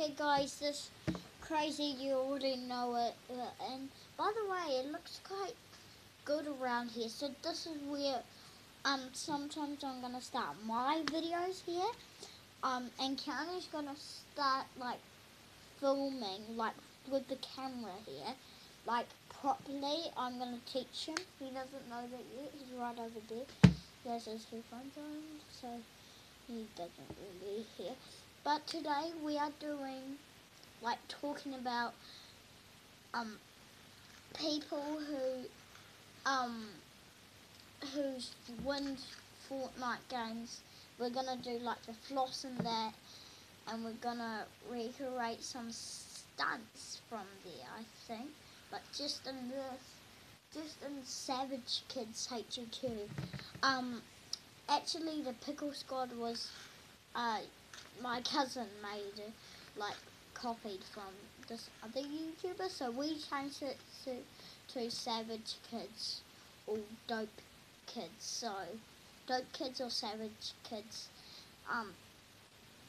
Okay, guys, this crazy, you already know it. uh, And by the way, it looks quite good around here. So this is where um sometimes I'm gonna start my videos here. Um, and County's gonna start like filming like with the camera here, like properly. I'm gonna teach him. He doesn't know that yet. He's right over there. He has his headphones on, so he doesn't really hear. But today we are doing like talking about um people who um who's wins Fortnite games. We're gonna do like the floss and that and we're gonna recreate some stunts from there I think. But just in this just in Savage Kids HQ. Um actually the pickle squad was uh my cousin made it, like copied from this other YouTuber, so we changed it to, to Savage Kids or Dope Kids. So Dope Kids or Savage Kids. Um,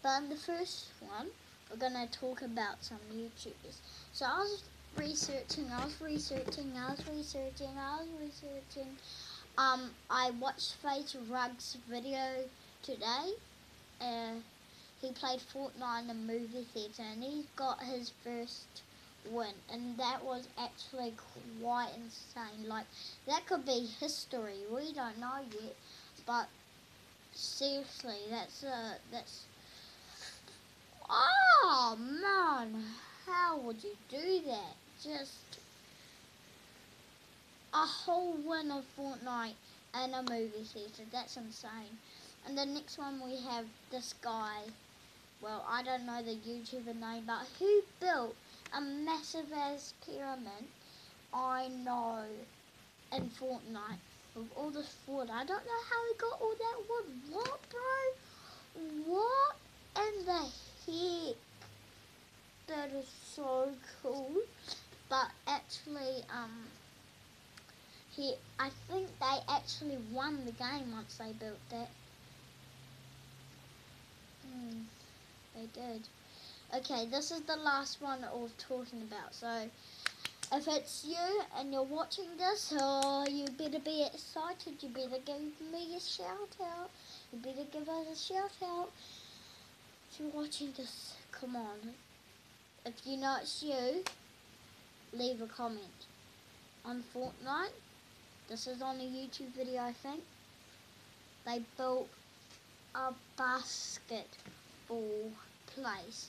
but in the first one, we're gonna talk about some YouTubers. So I was researching, I was researching, I was researching, I was researching. Um, I watched FaZe Rug's video today. Uh, he played Fortnite in the movie theatre and he got his first win and that was actually quite insane. Like that could be history. We don't know yet, but seriously, that's uh that's oh man, how would you do that? Just a whole win of Fortnite and a movie theatre. That's insane. And the next one we have this guy well, I don't know the YouTuber name, but who built a massive ass pyramid? I know in Fortnite with all this wood. I don't know how he got all that wood. What, bro? What in the heck? That is so cool. But actually, um, he, I think they actually won the game once they built that. Did. Okay, this is the last one that we're talking about. So, if it's you and you're watching this, oh, you better be excited. You better give me a shout out. You better give us a shout out. If you're watching this, come on. If you know it's you, leave a comment. On Fortnite, this is on a YouTube video, I think. They built a basketball place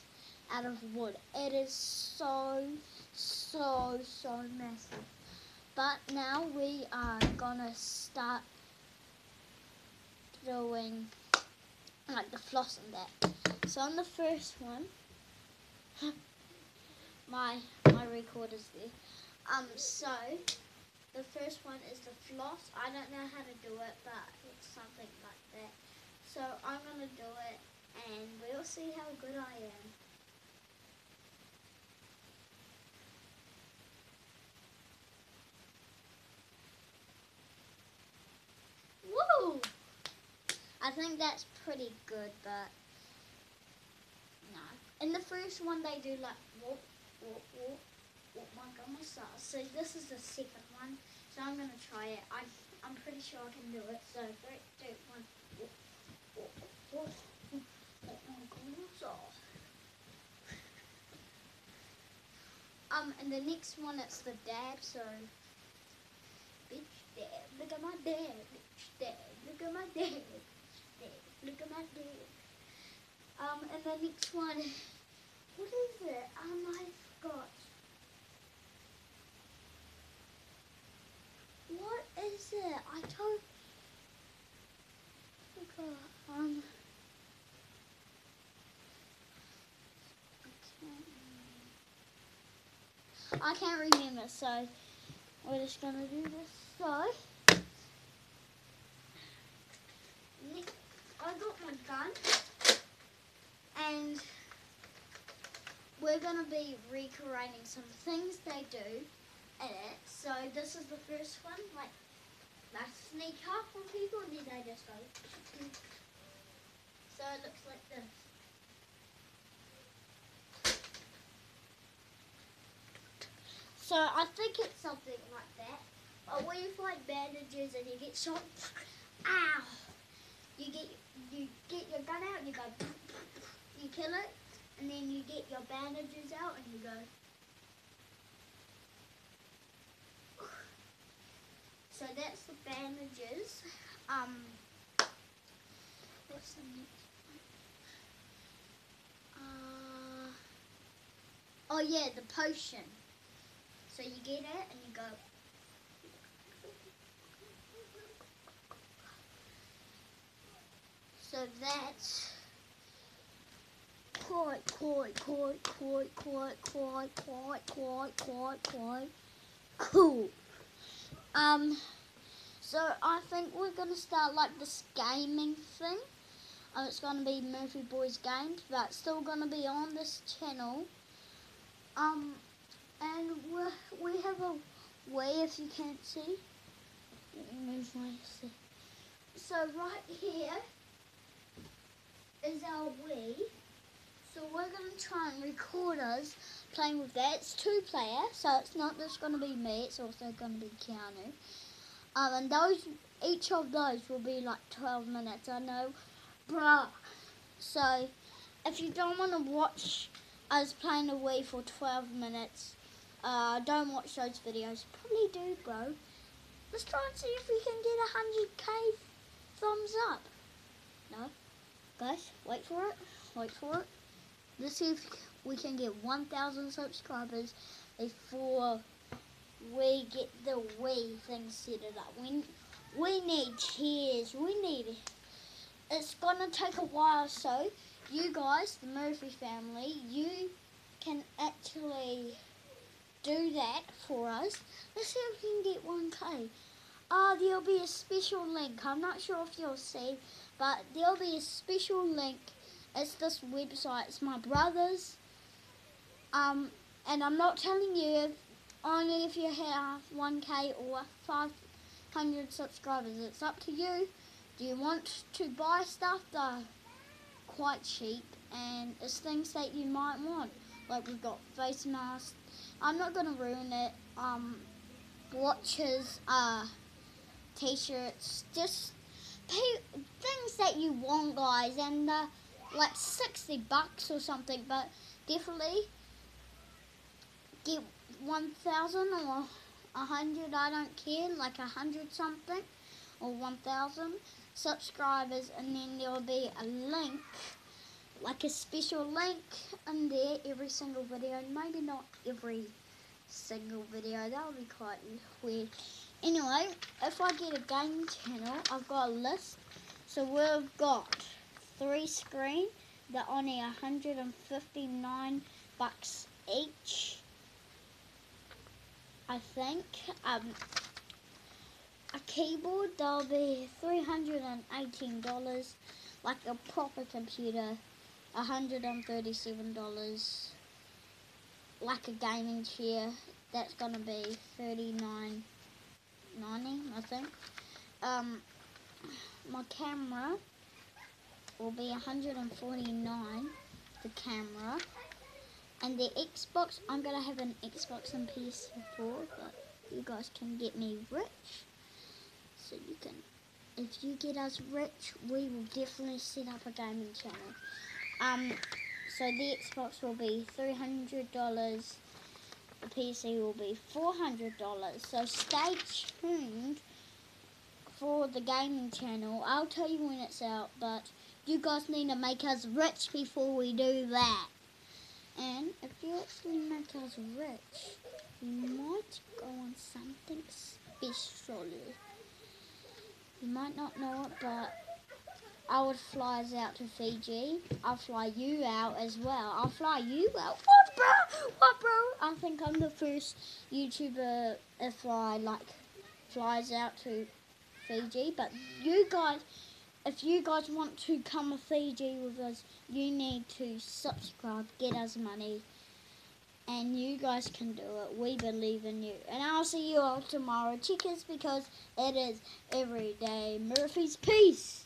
out of wood. It is so, so, so massive. But now we are gonna start doing like the floss and that. So on the first one, my my recorder's there. Um, so the first one is the floss. I don't know how to do it, but it's something like that. So I'm gonna do it and we'll see how good I am. Woo! I think that's pretty good, but no. In the first one, they do like whoop, whoop, whoop, whoop my god, my sauce. So this is the second one. So I'm gonna try it. I I'm pretty sure I can do it. So three, two, one. Whoop, whoop, whoop. Um, and the next one it's the dad, so bitch dad, look at my dad, bitch dad, look at my dad, dad, look at my dad. Um, and the next one, what is it? Um, I forgot. What is it? I told. Forgot. Um. I can't remember, so we're just gonna do this. So I got my gun and we're gonna be recreating some things they do in it. So this is the first one, like I sneak up on people and then they just go. So it looks like this. So I think it's something like that. But when you find bandages and you get shot, ow! You get you get your gun out and you go, you kill it, and then you get your bandages out and you go. So that's the bandages. Um, what's the next one? Uh, oh yeah, the potion. So you get it and you go. So that's cool. Um, so I think we're gonna start like this gaming thing. Um, it's gonna be Murphy Boys Games, but still gonna be on this channel. Um, and we have a way if you can't see. Move my see. So right here is our Wii. So we're going to try and record us playing with that. It's two player, so it's not just going to be me, it's also going to be Keanu. Um, and those, each of those will be like 12 minutes, I know. Bruh. So, if you don't want to watch us playing the Wii for 12 minutes, uh, don't watch those videos. Probably do, bro. Let's try and see if we can get 100k thumbs up. No? Guys, wait for it. Wait for it. Let's see if we can get 1,000 subscribers before we get the Wii thing set it up. We, we need cheers. We need it. It's going to take a while, so you guys, the Murphy family, you can actually do that for us. Let's see if we can get 1K. Uh, there'll be a special link. I'm not sure if you'll see, but there'll be a special link. It's this website. It's my brother's. Um, and I'm not telling you if, only if you have 1K or 500 subscribers. It's up to you. Do you want to buy stuff? They're quite cheap, and it's things that you might want. Like we've got face masks. I'm not gonna ruin it. Um, watches, uh, t-shirts, just things that you want, guys, and uh, like 60 bucks or something, but definitely get 1,000 or 100, I don't care, like 100 something, or 1,000 subscribers, and then there will be a link, like a special link in there every single video, maybe not every single video, that would be quite weird. Anyway, if I get a game channel, I've got a list. So we've got three screen. They're only 159 bucks each. I think. Um, a keyboard, that'll be $318. Like a proper computer, $137. Like a gaming chair, that's to be 39 90, I think. Um, my camera will be 149, the camera. And the Xbox, I'm going to have an Xbox and PS4, but you guys can get me rich. So you can, if you get us rich, we will definitely set up a gaming channel. Um, so the Xbox will be $300 the PC will be $400. So stay tuned for the gaming channel. I'll tell you when it's out, but you guys need to make us rich before we do that. And if you actually make us rich, we might go on something special. You might not know it, but I would fly us out to Fiji. I'll fly you out as well. I'll fly you out. What, bro? What, bro? I think I'm the first YouTuber if I like flies out to Fiji. But you guys, if you guys want to come to Fiji with us, you need to subscribe, get us money, and you guys can do it. We believe in you. And I'll see you all tomorrow, chickens, because it is every day Murphy's Peace.